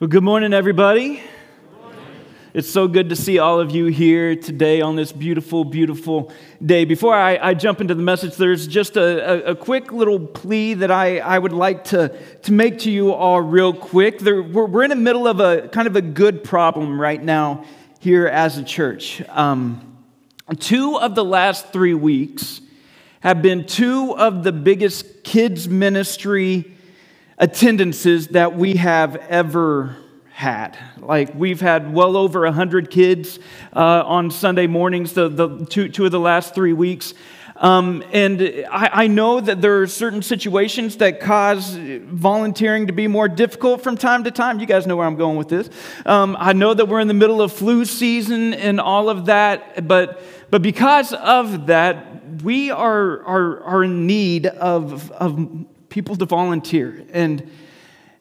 Well, good morning, everybody. It's so good to see all of you here today on this beautiful, beautiful day. Before I, I jump into the message, there's just a, a, a, quick little plea that I, I would like to, to make to you all, real quick. There, we're, we're in the middle of a kind of a good problem right now here as a church. Um, two of the last three weeks have been two of the biggest kids' ministry attendances that we have ever had. Like we've had well over 100 kids uh, on Sunday mornings, the, the two, two of the last three weeks. Um, and I, I, know that there are certain situations that cause volunteering to be more difficult from time to time. You guys know where I'm going with this. Um, I know that we're in the middle of flu season and all of that, but, but because of that, we are, are, are in need of, of people to volunteer. And,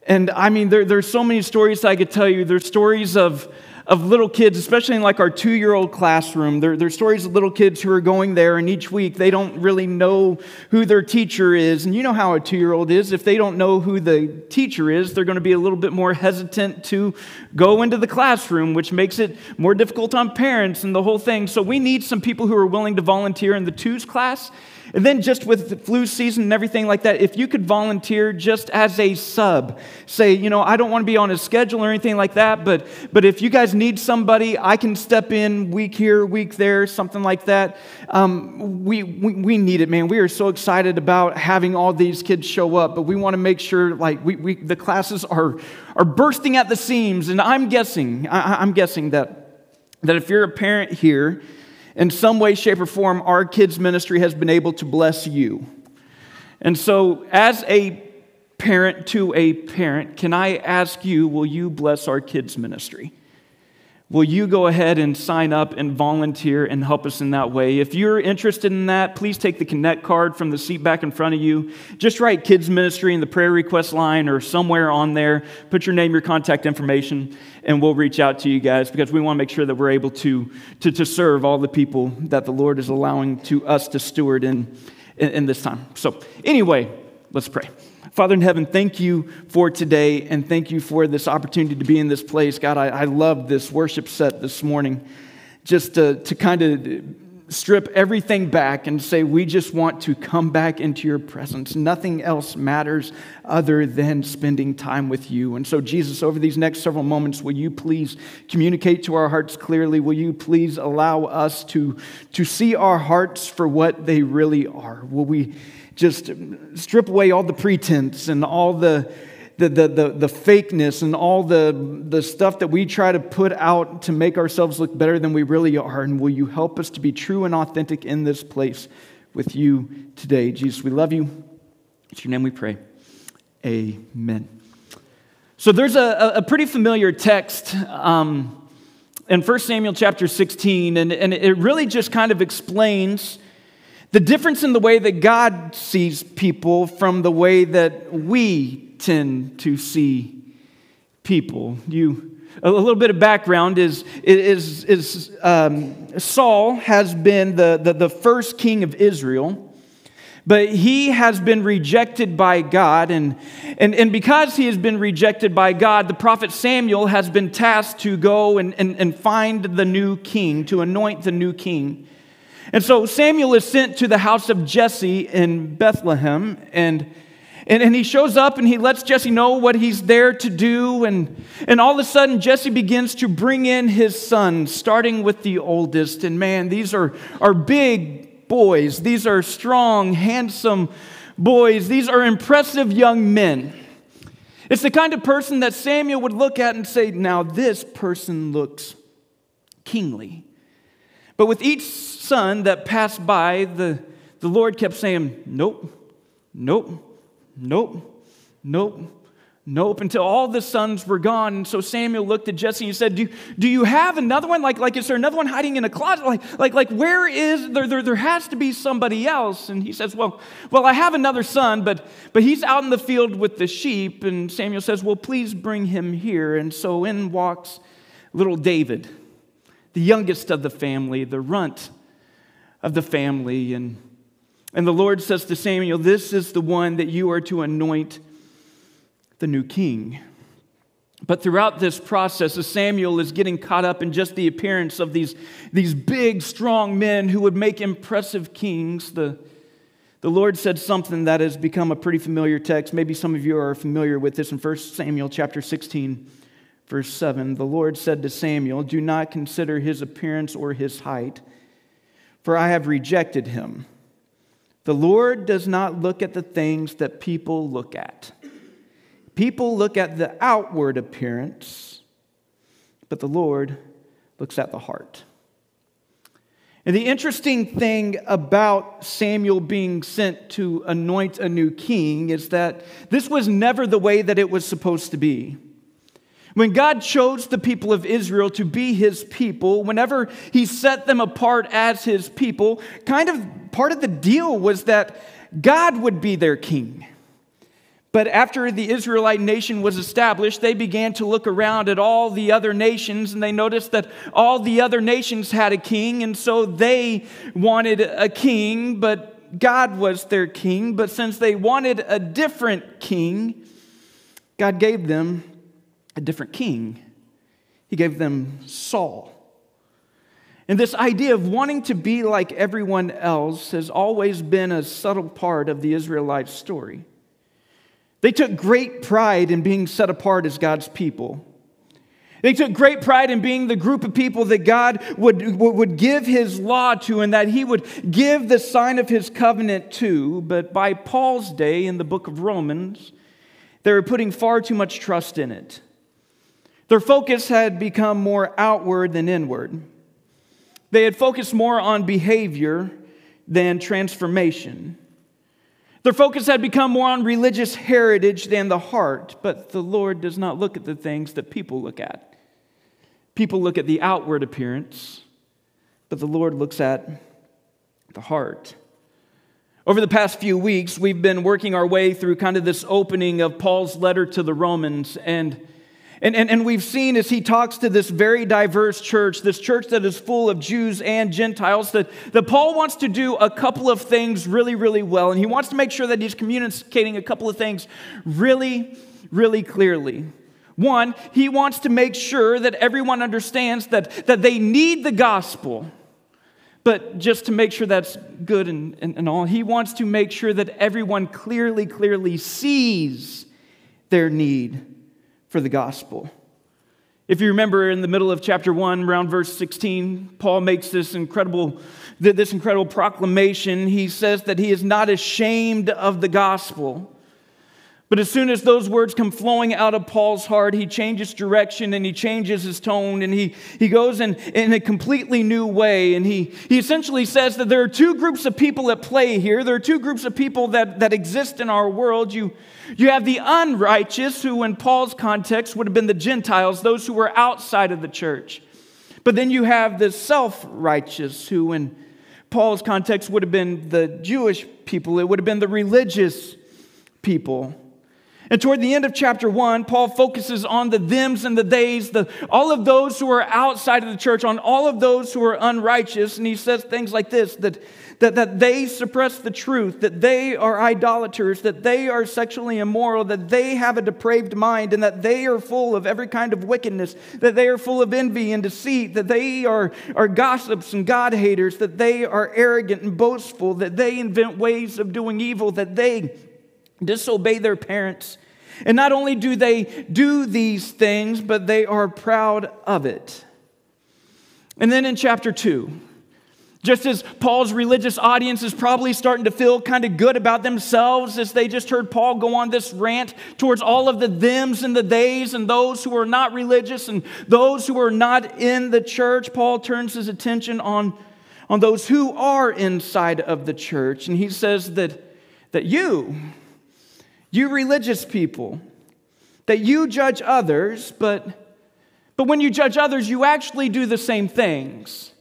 and I mean, there, there's so many stories I could tell you. There's stories of, of little kids, especially in like our two year old classroom. There, there's stories of little kids who are going there, and each week they don't really know who their teacher is. And you know how a two year old is. If they don't know who the teacher is, they're going to be a little bit more hesitant to go into the classroom, which makes it more difficult on parents and the whole thing. So we need some people who are willing to volunteer in the twos class and then, just with the flu season and everything like that, if you could volunteer just as a sub, say, you know, I don't want to be on a schedule or anything like that, but, but if you guys need somebody, I can step in week here, week there, something like that. Um, we, we, we need it, man. We are so excited about having all these kids show up, but we want to make sure, like, we, we, the classes are, are bursting at the seams. And I'm guessing, I, I'm guessing that, that if you're a parent here, in some way, shape, or form, our kids' ministry has been able to bless you. And so, as a parent to a parent, can I ask you, will you bless our kids' ministry? Will you go ahead and sign up and volunteer and help us in that way? If you're interested in that, please take the Connect card from the seat back in front of you. Just write Kids Ministry in the prayer request line or somewhere on there. Put your name, your contact information, and we'll reach out to you guys because we want to make sure that we're able to, to, to serve all the people that the Lord is allowing to us to steward in, in, in this time. So, anyway, let's pray. Father in heaven, thank you for today and thank you for this opportunity to be in this place. God, I, I love this worship set this morning just to, to kind of strip everything back and say, we just want to come back into your presence. Nothing else matters other than spending time with you. And so, Jesus, over these next several moments, will you please communicate to our hearts clearly? Will you please allow us to, to see our hearts for what they really are? Will we just strip away all the pretense and all the, the, the, the, the, fakeness and all the, the stuff that we try to put out to make ourselves look better than we really are. And will you help us to be true and authentic in this place with you today? Jesus, we love you. It's your name we pray. Amen. So there's a, a pretty familiar text um, in 1 Samuel chapter 16, and, and it really just kind of explains the difference in the way that God sees people from the way that we tend to see people. You, a little bit of background is, is, is um, Saul has been the, the, the first king of Israel but he has been rejected by God. And, and, and because he has been rejected by God, the prophet Samuel has been tasked to go and, and, and find the new king, to anoint the new king. And so Samuel is sent to the house of Jesse in Bethlehem, and, and, and, he shows up and he lets Jesse know what he's there to do. And, and all of a sudden, Jesse begins to bring in his sons, starting with the oldest. And man, these are, are big boys, these are strong, handsome boys, these are impressive young men. It's the kind of person that Samuel would look at and say, Now, this person looks kingly. But with each son that passed by, the, the Lord kept saying, Nope, nope, nope, nope, nope, until all the sons were gone. And so Samuel looked at Jesse and said, Do, do you have another one? Like, like, is there another one hiding in a closet? Like, like, like where is there, there? There has to be somebody else. And he says, Well, well, I have another son, but, but he's out in the field with the sheep. And Samuel says, Well, please bring him here. And so in walks little David the youngest of the family, the runt of the family. And, and the Lord says to Samuel, This is the one that you are to anoint the new king. But throughout this process, as Samuel is getting caught up in just the appearance of these, these big, strong men who would make impressive kings, the, the Lord said something that has become a pretty familiar text. Maybe some of you are familiar with this in 1 Samuel chapter 16, verse 7. The Lord said to Samuel, Do not consider his appearance or his height, for I have rejected him. The Lord does not look at the things that people look at. People look at the outward appearance, but the Lord looks at the heart. And the interesting thing about Samuel being sent to anoint a new king is that this was never the way that it was supposed to be. When God chose the people of Israel to be his people, whenever he set them apart as his people, kind of part of the deal was that God would be their king. But after the Israelite nation was established, they began to look around at all the other nations and they noticed that all the other nations had a king, and so they wanted a king, but God was their king. But since they wanted a different king, God gave them a different king. He gave them Saul. And this idea of wanting to be like everyone else has always been a subtle part of the Israelite story. They took great pride in being set apart as God's people. They took great pride in being the group of people that God would, would give his law to and that he would give the sign of his covenant to. But by Paul's day in the book of Romans, they were putting far too much trust in it. Their focus had become more outward than inward. They had focused more on behavior than transformation. Their focus had become more on religious heritage than the heart, but the Lord does not look at the things that people look at. People look at the outward appearance, but the Lord looks at the heart. Over the past few weeks, we've been working our way through kind of this opening of Paul's letter to the Romans, and and, and, and we've seen as he talks to this very diverse church, this church that is full of Jews and Gentiles, that, that Paul wants to do a couple of things really, really well. And he wants to make sure that he's communicating a couple of things really, really clearly. One, he wants to make sure that everyone understands that, that they need the gospel. But just to make sure that's good and, and, and all, he wants to make sure that everyone clearly, clearly sees their need for the gospel. If you remember in the middle of chapter 1, around verse 16, Paul makes this incredible, this incredible proclamation. He says that he is not ashamed of the gospel. But as soon as those words come flowing out of Paul's heart, he changes direction and he changes his tone and he, he goes in, in a completely new way. And he, he essentially says that there are two groups of people at play here. There are two groups of people that, that exist in our world. You, you have the unrighteous, who in Paul's context would have been the Gentiles, those who were outside of the church. But then you have the self righteous, who in Paul's context would have been the Jewish people, it would have been the religious people. And toward the end of chapter one, Paul focuses on the thems and the theys, the, all of those who are outside of the church, on all of those who are unrighteous. And he says things like this that, that, that they suppress the truth, that they are idolaters, that they are sexually immoral, that they have a depraved mind, and that they are full of every kind of wickedness, that they are full of envy and deceit, that they are, are gossips and God haters, that they are arrogant and boastful, that they invent ways of doing evil, that they disobey their parents. And not only do they do these things, but they are proud of it. And then in chapter 2, just as Paul's religious audience is probably starting to feel kind of good about themselves as they just heard Paul go on this rant towards all of the thems and the theys and those who are not religious and those who are not in the church, Paul turns his attention on, on those who are inside of the church. And he says that, that you, you religious people, that you judge others, but, but when you judge others, you actually do the same things.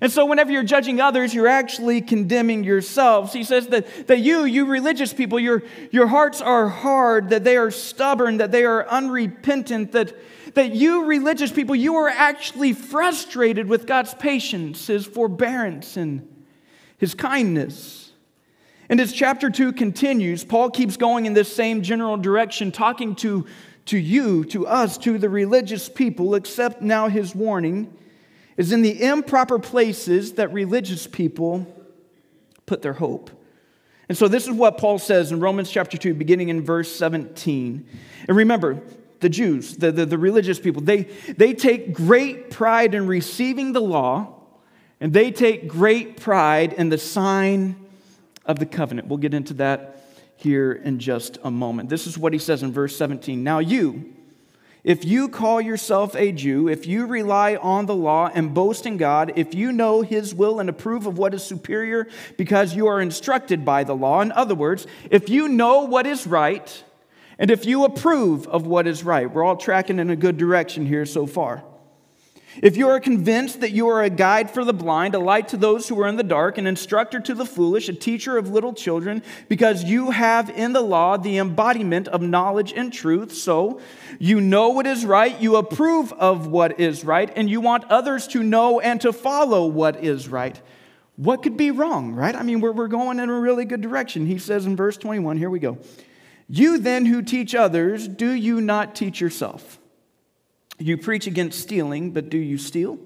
And so, whenever you're judging others, you're actually condemning yourselves. He says that, that you, you religious people, your, your hearts are hard, that they are stubborn, that they are unrepentant, that, that you, religious people, you are actually frustrated with God's patience, His forbearance, and His kindness. And as chapter 2 continues, Paul keeps going in this same general direction, talking to, to you, to us, to the religious people, except now his warning is in the improper places that religious people put their hope. And so this is what Paul says in Romans chapter 2, beginning in verse 17. And remember, the Jews, the, the, the, religious people, they, they take great pride in receiving the law, and they take great pride in the sign of the covenant. We'll get into that here in just a moment. This is what he says in verse 17. Now, you, if you call yourself a Jew, if you rely on the law and boast in God, if you know his will and approve of what is superior because you are instructed by the law, in other words, if you know what is right and if you approve of what is right, we're all tracking in a good direction here so far. If you are convinced that you are a guide for the blind, a light to those who are in the dark, an instructor to the foolish, a teacher of little children, because you have in the law the embodiment of knowledge and truth, so you know what is right, you approve of what is right, and you want others to know and to follow what is right. What could be wrong, right? I mean, we're, we're going in a really good direction. He says in verse 21, here we go. You then who teach others, do you not teach yourself? You preach against stealing, but do you steal?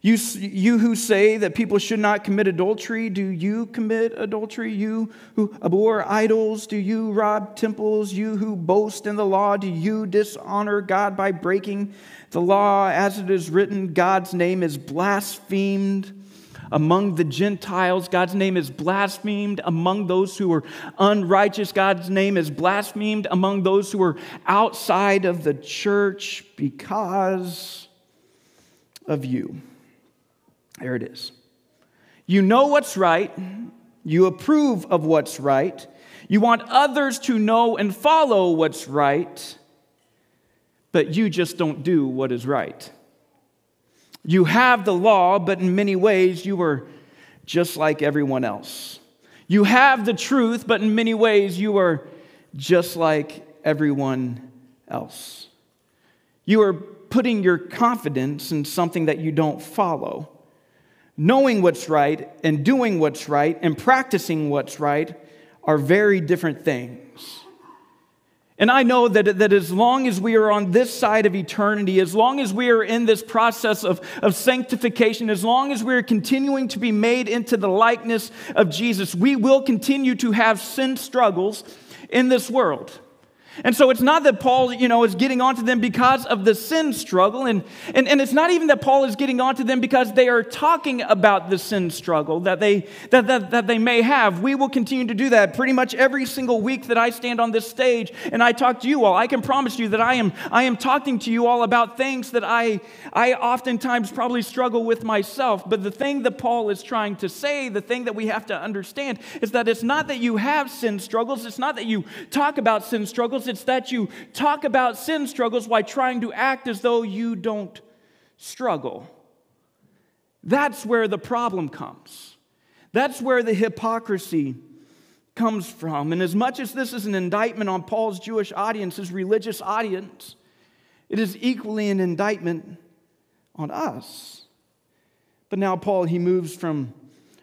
You, you who say that people should not commit adultery, do you commit adultery? You who abhor idols, do you rob temples? You who boast in the law, do you dishonor God by breaking the law? As it is written, God's name is blasphemed among the Gentiles. God's name is blasphemed among those who are unrighteous. God's name is blasphemed among those who are outside of the church because of you. There it is. You know what's right, you approve of what's right, you want others to know and follow what's right, but you just don't do what is right. You have the law, but in many ways you are just like everyone else. You have the truth, but in many ways you are just like everyone else. You are putting your confidence in something that you don't follow. Knowing what's right and doing what's right and practicing what's right are very different things. And I know that, that as long as we are on this side of eternity, as long as we are in this process of, of sanctification, as long as we are continuing to be made into the likeness of Jesus, we will continue to have sin struggles in this world. And so it's not that Paul, you know, is getting onto them because of the sin struggle. And, and, and it's not even that Paul is getting onto them because they are talking about the sin struggle that they, that, that, that they may have. We will continue to do that pretty much every single week that I stand on this stage and I talk to you all. I can promise you that I am, I am talking to you all about things that I, I oftentimes probably struggle with myself. But the thing that Paul is trying to say, the thing that we have to understand is that it's not that you have sin struggles. It's not that you talk about sin struggles struggles, it's that you talk about sin struggles while trying to act as though you don't struggle. That's where the problem comes. That's where the hypocrisy comes from. And as much as this is an indictment on Paul's Jewish audience, his religious audience, it is equally an indictment on us. But now, Paul, he moves from,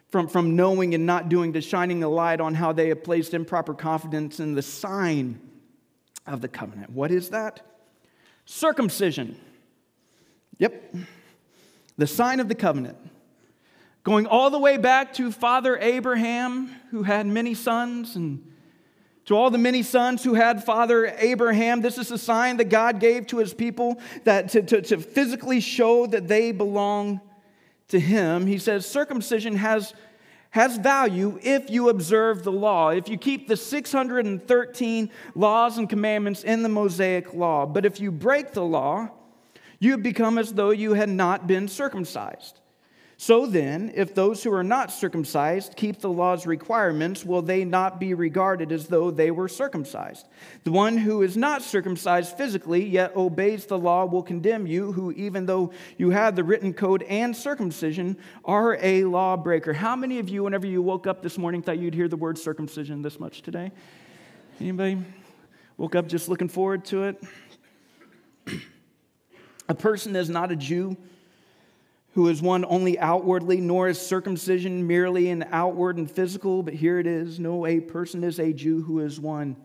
from, from knowing and not doing to shining a light on how they have placed improper confidence in the sign of the covenant. What is that? Circumcision. Yep. The sign of the covenant. Going all the way back to Father Abraham, who had many sons, and to all the many sons who had Father Abraham, this is a sign that God gave to his people that to, to, to physically show that they belong to him. He says circumcision has has value if you observe the law, if you keep the 613 laws and commandments in the Mosaic law. But if you break the law, you become as though you had not been circumcised. So then, if those who are not circumcised keep the law's requirements, will they not be regarded as though they were circumcised? The one who is not circumcised physically, yet obeys the law, will condemn you, who, even though you have the written code and circumcision, are a lawbreaker. How many of you, whenever you woke up this morning, thought you'd hear the word circumcision this much today? Anybody woke up just looking forward to it? A person is not a Jew who is one only outwardly, nor is circumcision merely an outward and physical, but here it is no, a person is a Jew who is one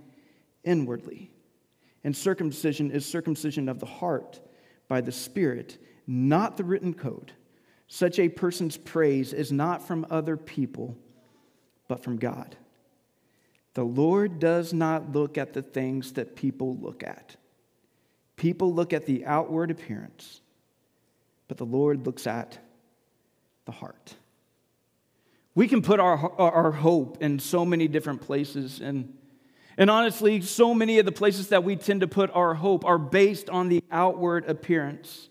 inwardly. And circumcision is circumcision of the heart by the Spirit, not the written code. Such a person's praise is not from other people, but from God. The Lord does not look at the things that people look at. People look at the outward appearance, but the Lord looks at the heart. We can put our, our hope in so many different places. And, and honestly, so many of the places that we tend to put our hope are based on the outward appearance.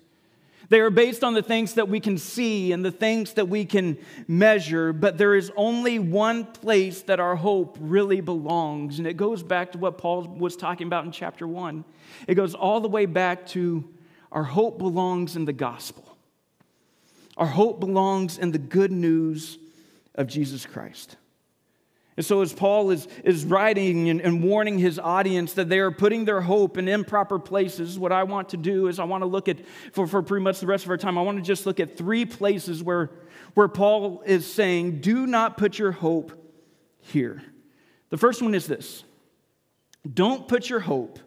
They are based on the things that we can see and the things that we can measure, but there is only one place that our hope really belongs. And it goes back to what Paul was talking about in chapter one. It goes all the way back to our hope belongs in the gospel. Our hope belongs in the good news of Jesus Christ. And so, as Paul is, is writing and, and, warning his audience that they are putting their hope in improper places, what I want to do is I want to look at, for, for pretty much the rest of our time, I want to just look at three places where, where Paul is saying, do not put your hope here. The first one is this don't put your hope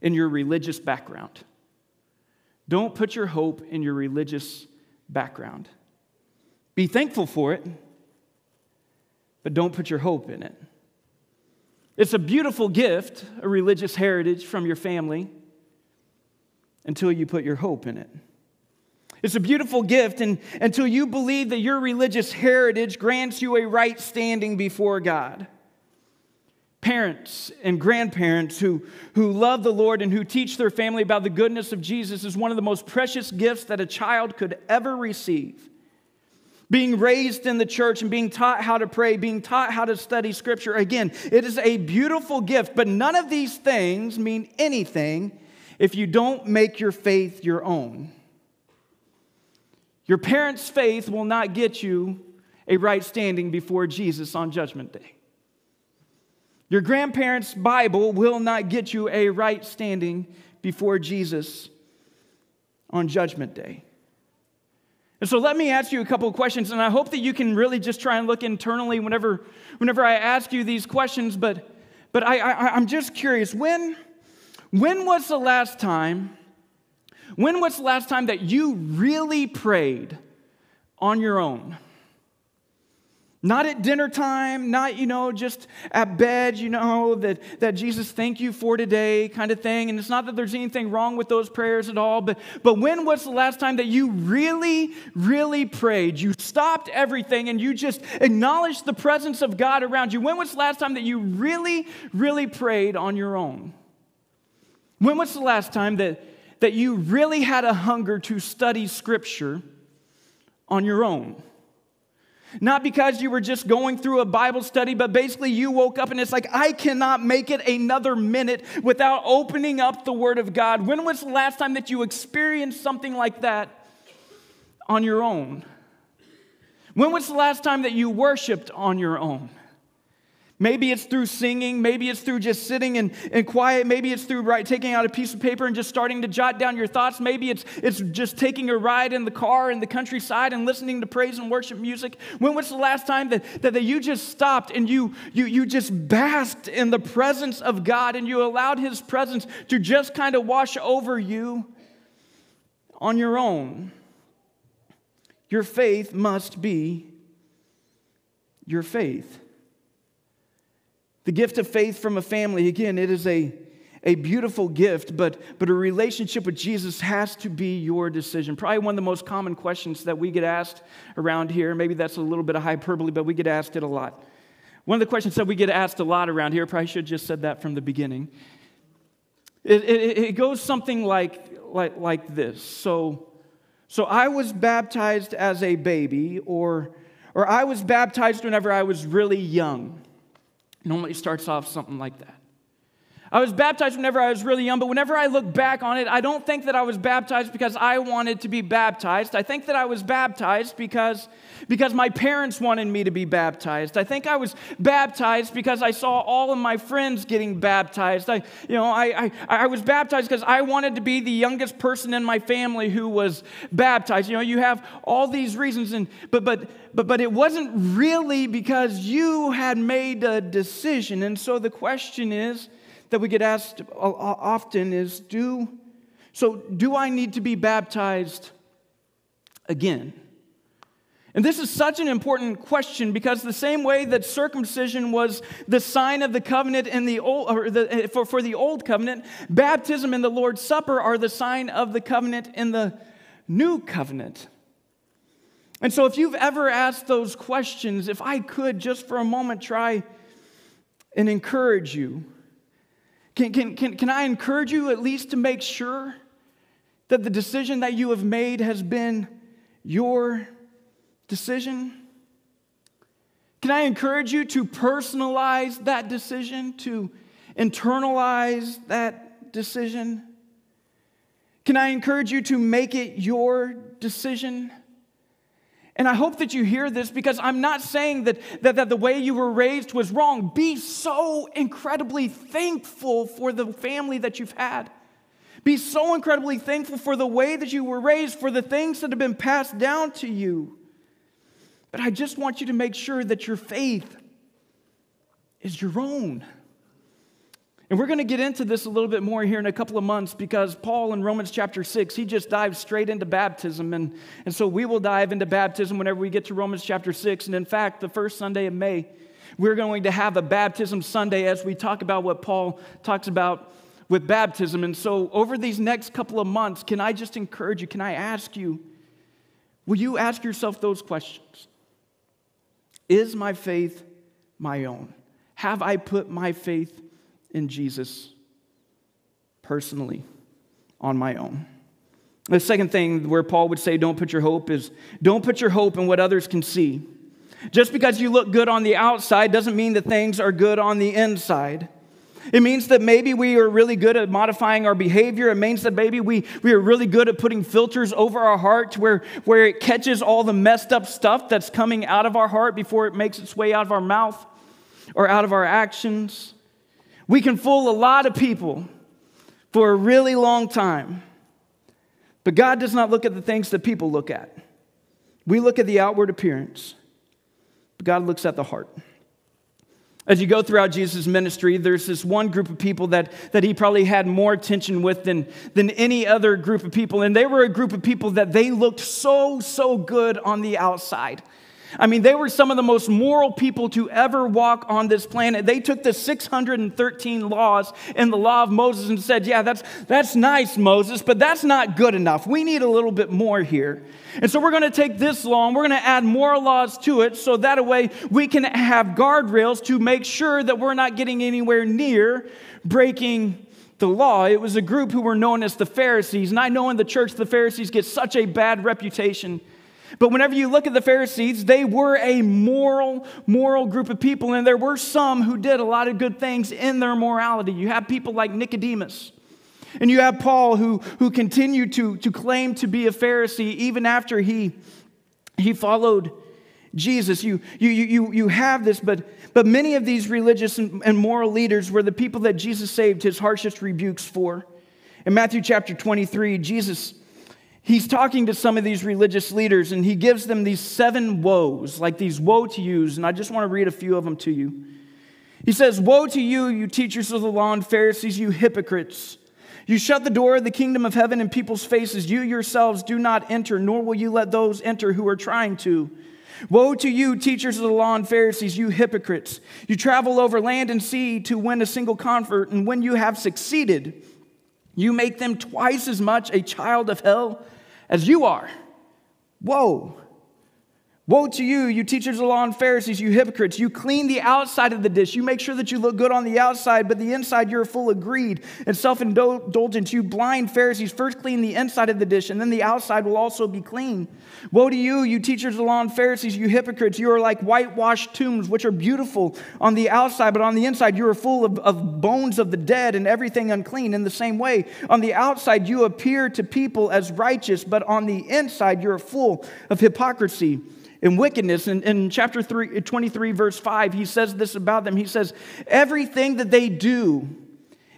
in your religious background. Don't put your hope in your religious background. Be thankful for it but don't put your hope in it. It's a beautiful gift, a religious heritage from your family, until you put your hope in it. It's a beautiful gift and, until you believe that your religious heritage grants you a right standing before God. Parents and grandparents who, who love the Lord and who teach their family about the goodness of Jesus is one of the most precious gifts that a child could ever receive being raised in the church and being taught how to pray, being taught how to study scripture. Again, it is a beautiful gift, but none of these things mean anything if you don't make your faith your own. Your parents' faith will not get you a right standing before Jesus on Judgment Day. Your grandparents' Bible will not get you a right standing before Jesus on Judgment Day. And so let me ask you a couple of questions, and I hope that you can really just try and look internally whenever, whenever I ask you these questions. But, but I, I, I'm just curious when, when was the last time, when was the last time that you really prayed on your own? Not at dinner time, not, you know, just at bed, you know, that, that Jesus, thank you for today kind of thing. And it's not that there's anything wrong with those prayers at all, but, but when was the last time that you really, really prayed? You stopped everything and you just acknowledged the presence of God around you. When was the last time that you really, really prayed on your own? When was the last time that, that you really had a hunger to study Scripture on your own? Not because you were just going through a Bible study, but basically you woke up and it's like, I cannot make it another minute without opening up the Word of God. When was the last time that you experienced something like that on your own? When was the last time that you worshiped on your own? Maybe it's through singing. Maybe it's through just sitting and, and quiet. Maybe it's through right, taking out a piece of paper and just starting to jot down your thoughts. Maybe it's, it's just taking a ride in the car in the countryside and listening to praise and worship music. When was the last time that, that, that you just stopped and you, you, you just basked in the presence of God and you allowed His presence to just kind of wash over you on your own? Your faith must be your faith. The gift of faith from a family, again, it is a, a beautiful gift, but, but a relationship with Jesus has to be your decision. Probably one of the most common questions that we get asked around here, maybe that's a little bit of hyperbole, but we get asked it a lot. One of the questions that we get asked a lot around here, probably should have just said that from the beginning. It, it, it goes something like, like, like this. So, so I was baptized as a baby, or, or I was baptized whenever I was really young. Normally starts off something like that. I was baptized whenever I was really young, but whenever I look back on it, I don't think that I was baptized because I wanted to be baptized. I think that I was baptized because, because my parents wanted me to be baptized. I think I was baptized because I saw all of my friends getting baptized. I, you know, I, I, I was baptized because I wanted to be the youngest person in my family who was baptized. You know, you have all these reasons, and, but, but, but, but it wasn't really because you had made a decision. And so the question is, that we get asked often is do so do I need to be baptized again? And this is such an important question because the same way that circumcision was the sign of the covenant in the old, the, eh, for, for the old covenant, baptism and the Lord's Supper are the sign of the covenant in the new covenant. And so, if you've ever asked those questions, if I could just for a moment try and encourage you, can, can, can, can I encourage you at least to make sure that the decision that you have made has been your decision? Can I encourage you to personalize that decision, to internalize that decision? Can I encourage you to make it your decision? And I hope that you hear this because I'm not saying that, that, that the way you were raised was wrong. Be so incredibly thankful for the family that you've had. Be so incredibly thankful for the way that you were raised, for the things that have been passed down to you. But I just want you to make sure that your faith is your own. And we're going to get into this a little bit more here in a couple of months because Paul in Romans chapter 6, he just dives straight into baptism. And, and so we will dive into baptism whenever we get to Romans chapter 6. And in fact, the first Sunday of May, we're going to have a baptism Sunday as we talk about what Paul talks about with baptism. And so over these next couple of months, can I just encourage you, can I ask you, will you ask yourself those questions? Is my faith my own? Have I put my faith in Jesus personally on my own? The second thing where Paul would say, don't put your hope is don't put your hope in what others can see. Just because you look good on the outside doesn't mean that things are good on the inside. It means that maybe we are really good at modifying our behavior. It means that maybe we, we are really good at putting filters over our heart where, where it catches all the messed up stuff that's coming out of our heart before it makes its way out of our mouth or out of our actions. We can fool a lot of people for a really long time. But God does not look at the things that people look at. We look at the outward appearance, but God looks at the heart. As you go throughout Jesus' ministry, there's this one group of people that, that he probably had more attention with than, than any other group of people. And they were a group of people that they looked so, so good on the outside. I mean, they were some of the most moral people to ever walk on this planet. They took the 613 laws in the law of Moses and said, Yeah, that's, that's nice, Moses, but that's not good enough. We need a little bit more here. And so we're going to take this law and we're going to add more laws to it so that way we can have guardrails to make sure that we're not getting anywhere near breaking the law. It was a group who were known as the Pharisees. And I know in the church the Pharisees get such a bad reputation. But whenever you look at the Pharisees, they were a moral, moral group of people, and there were some who did a lot of good things in their morality. You have people like Nicodemus, and you have Paul who, who continued to, to claim to be a Pharisee even after he, he followed Jesus. You, you, you, you have this, but, but many of these religious and, and moral leaders were the people that Jesus saved his harshest rebukes for. In Matthew chapter 23, Jesus he's talking to some of these religious leaders and he gives them these seven woes, like these woe to yous, and I just want to read a few of them to you. He says, Woe to you, you teachers of the law and Pharisees, you hypocrites! You shut the door of the kingdom of heaven in people's faces. You yourselves do not enter, nor will you let those enter who are trying to. Woe to you, teachers of the law and Pharisees, you hypocrites! You travel over land and sea to win a single convert, and when you have succeeded, you make them twice as much a child of hell as you are. Whoa. Woe to you, you teachers of the law and Pharisees, you hypocrites. You clean the outside of the dish. You make sure that you look good on the outside, but the inside you're full of greed and self indulgence. You blind Pharisees, first clean the inside of the dish, and then the outside will also be clean. Woe to you, you teachers of the law and Pharisees, you hypocrites. You are like whitewashed tombs, which are beautiful on the outside, but on the inside you are full of, of bones of the dead and everything unclean. In the same way, on the outside you appear to people as righteous, but on the inside you're full of hypocrisy and wickedness. In, in chapter three, 23, verse 5, he says this about them. He says, Everything that they do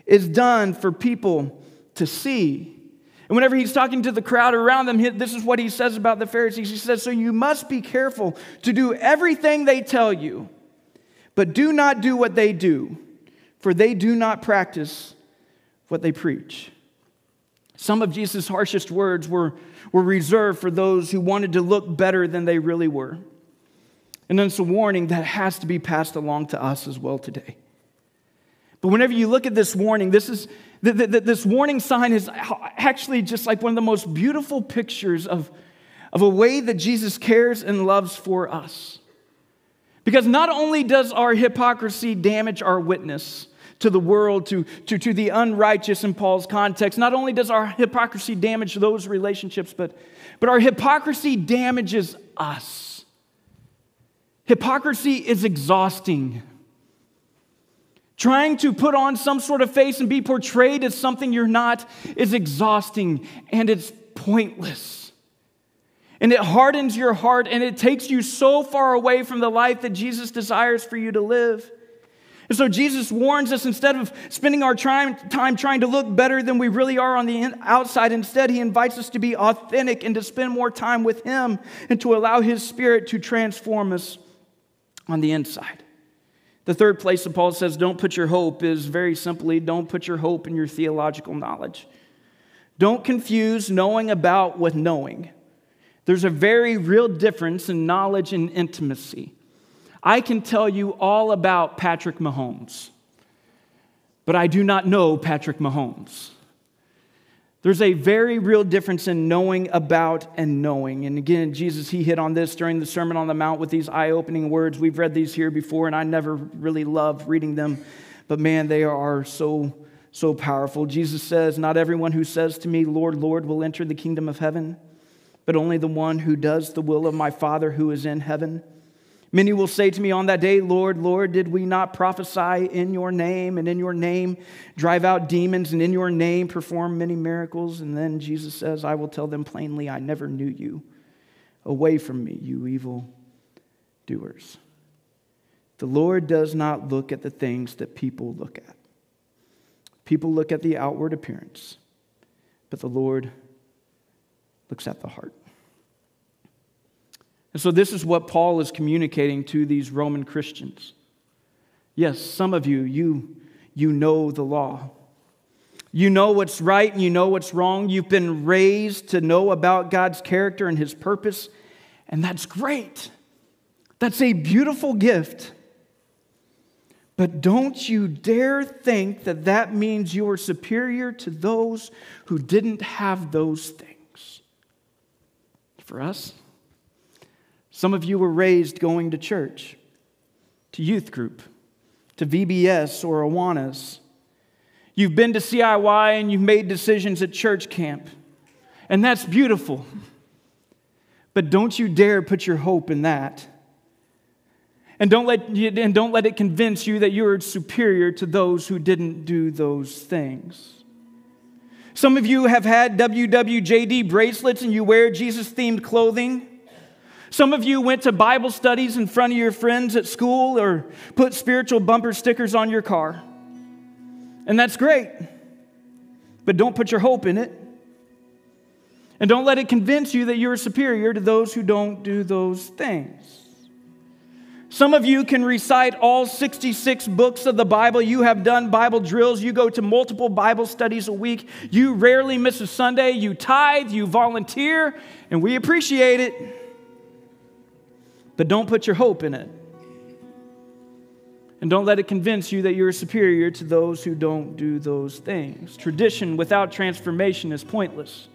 is done for people to see. And whenever he's talking to the crowd around them, this is what he says about the Pharisees. He says, So you must be careful to do everything they tell you, but do not do what they do for they do not practice what they preach. Some of Jesus' harshest words were, were reserved for those who wanted to look better than they really were. And then it's a warning that has to be passed along to us as well today. But whenever you look at this warning, this is this warning sign is actually just like one of the most beautiful pictures of, of a way that Jesus cares and loves for us. Because not only does our hypocrisy damage our witness to the world, to, to, to the unrighteous in Paul's context, not only does our hypocrisy damage those relationships, but, but our hypocrisy damages us. Hypocrisy is exhausting. Trying to put on some sort of face and be portrayed as something you're not is exhausting and it's pointless. And it hardens your heart and it takes you so far away from the life that Jesus desires for you to live. And so Jesus warns us instead of spending our time, time trying to look better than we really are on the outside, instead, he invites us to be authentic and to spend more time with him and to allow his spirit to transform us on the inside. The third place that Paul says, don't put your hope, is very simply, don't put your hope in your theological knowledge. Don't confuse knowing about with knowing. There's a very real difference in knowledge and intimacy. I can tell you all about Patrick Mahomes, but I do not know Patrick Mahomes. There's a very real difference in knowing about and knowing. And again, Jesus, he hit on this during the Sermon on the Mount with these eye opening words. We've read these here before, and I never really loved reading them, but man, they are so, so powerful. Jesus says, Not everyone who says to me, Lord, Lord, will enter the kingdom of heaven, but only the one who does the will of my Father who is in heaven. Many will say to me on that day, Lord, Lord, did we not prophesy in your name and in your name drive out demons and in your name perform many miracles? And then Jesus says, I will tell them plainly, I never knew you. Away from me, you evil doers. The Lord does not look at the things that people look at. People look at the outward appearance, but the Lord looks at the heart. And so, this is what Paul is communicating to these Roman Christians. Yes, some of you, you, you know the law. You know what's right and you know what's wrong. You've been raised to know about God's character and his purpose, and that's great. That's a beautiful gift. But don't you dare think that that means you are superior to those who didn't have those things. For us, some of you were raised going to church, to youth group, to VBS or Awanas. You've been to CIY and you've made decisions at church camp. And that's beautiful. But don't you dare put your hope in that. And don't let, and don't let it convince you that you're superior to those who didn't do those things. Some of you have had WWJD bracelets and you wear Jesus themed clothing. Some of you went to Bible studies in front of your friends at school or put spiritual bumper stickers on your car. And that's great. But don't put your hope in it. And don't let it convince you that you're superior to those who don't do those things. Some of you can recite all 66 books of the Bible. You have done Bible drills. You go to multiple Bible studies a week. You rarely miss a Sunday. You tithe. You volunteer. And we appreciate it but don't put your hope in it. And don't let it convince you that you're superior to those who don't do those things. Tradition without transformation is pointless.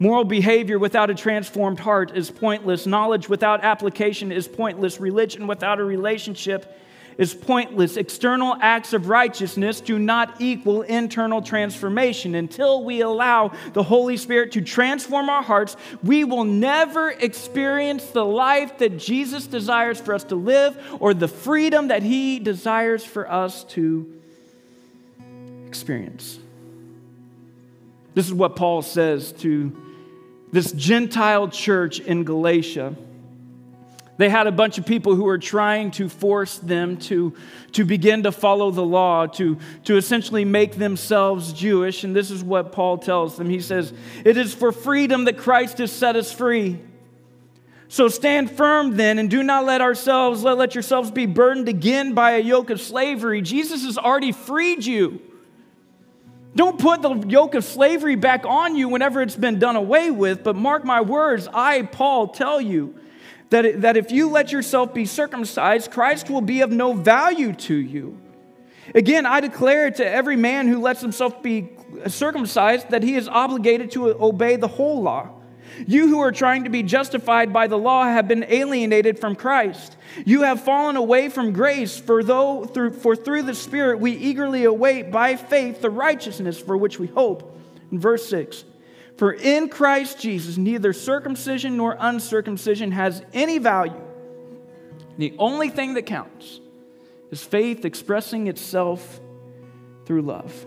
Moral behavior without a transformed heart is pointless. Knowledge without application is pointless. Religion without a relationship is pointless. External acts of righteousness do not equal internal transformation. Until we allow the Holy Spirit to transform our hearts, we will never experience the life that Jesus desires for us to live or the freedom that He desires for us to experience. This is what Paul says to this Gentile church in Galatia. They had a bunch of people who were trying to force them to, to begin to follow the law, to, to essentially make themselves Jewish. And this is what Paul tells them. He says, It is for freedom that Christ has set us free. So stand firm then and do not let ourselves let, let yourselves be burdened again by a yoke of slavery. Jesus has already freed you. Don't put the yoke of slavery back on you whenever it's been done away with, but mark my words, I, Paul, tell you that, that if you let yourself be circumcised, Christ will be of no value to you. Again, I declare to every man who lets himself be circumcised that he is obligated to obey the whole law. You who are trying to be justified by the law have been alienated from Christ. You have fallen away from grace, for though through, for through the Spirit we eagerly await by faith the righteousness for which we hope. In verse 6, for in Christ Jesus neither circumcision nor uncircumcision has any value. The only thing that counts is faith expressing itself through love.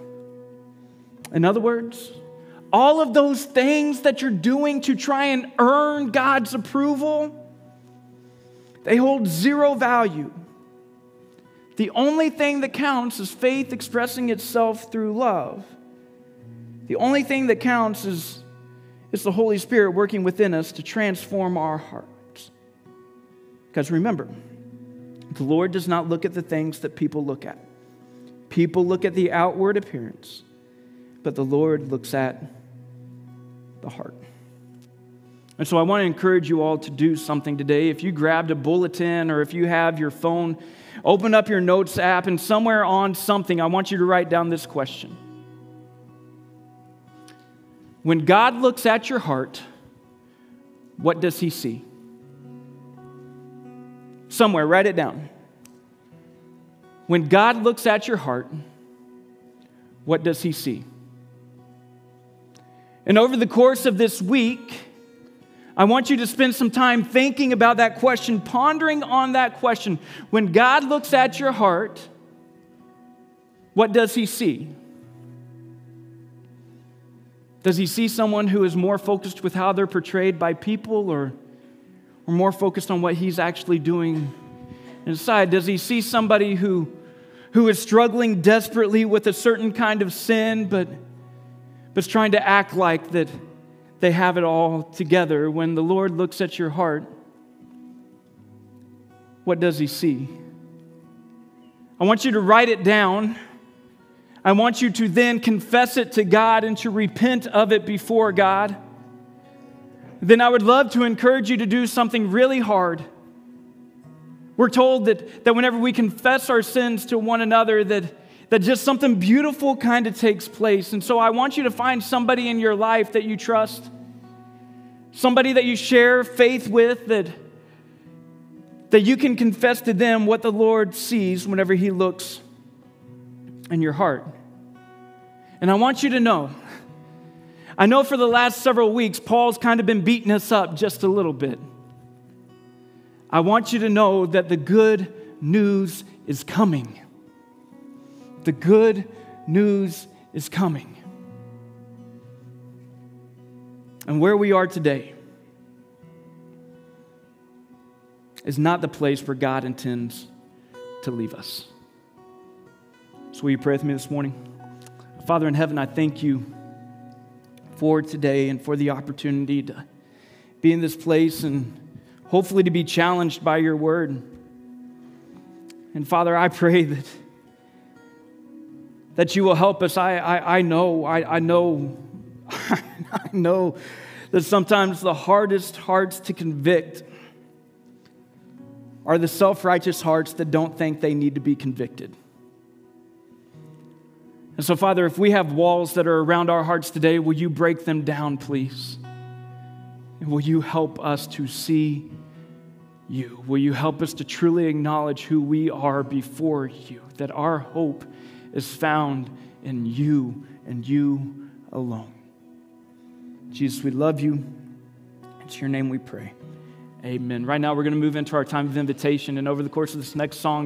In other words, all of those things that you're doing to try and earn God's approval, they hold zero value. The only thing that counts is faith expressing itself through love. The only thing that counts is, is the Holy Spirit working within us to transform our hearts. Because remember, the Lord does not look at the things that people look at. People look at the outward appearance, but the Lord looks at the heart. And so I want to encourage you all to do something today. If you grabbed a bulletin or if you have your phone, open up your notes app and somewhere on something, I want you to write down this question. When God looks at your heart, what does he see? Somewhere, write it down. When God looks at your heart, what does he see? And over the course of this week, I want you to spend some time thinking about that question, pondering on that question. When God looks at your heart, what does he see? Does he see someone who is more focused with how they're portrayed by people or, or more focused on what he's actually doing inside? Does he see somebody who, who is struggling desperately with a certain kind of sin, but but trying to act like that they have it all together. When the Lord looks at your heart, what does he see? I want you to write it down. I want you to then confess it to God and to repent of it before God. Then I would love to encourage you to do something really hard. We're told that, that whenever we confess our sins to one another, that that just something beautiful kind of takes place. And so I want you to find somebody in your life that you trust, somebody that you share faith with, that, that you can confess to them what the Lord sees whenever He looks in your heart. And I want you to know, I know for the last several weeks, Paul's kind of been beating us up just a little bit. I want you to know that the good news is coming. The good news is coming. And where we are today is not the place where God intends to leave us. Will you pray with me this morning? Father in heaven, I thank you for today and for the opportunity to be in this place and hopefully to be challenged by your word. And Father, I pray that that you will help us. I, I, I know, I, I know, I know that sometimes the hardest hearts to convict are the self righteous hearts that don't think they need to be convicted. And so, Father, if we have walls that are around our hearts today, will you break them down, please? And will you help us to see you? Will you help us to truly acknowledge who we are before you? That our hope is found in you and you alone. Jesus, we love you. It's your name we pray. Amen. Right now, we're going to move into our time of invitation, and over the course of this next song,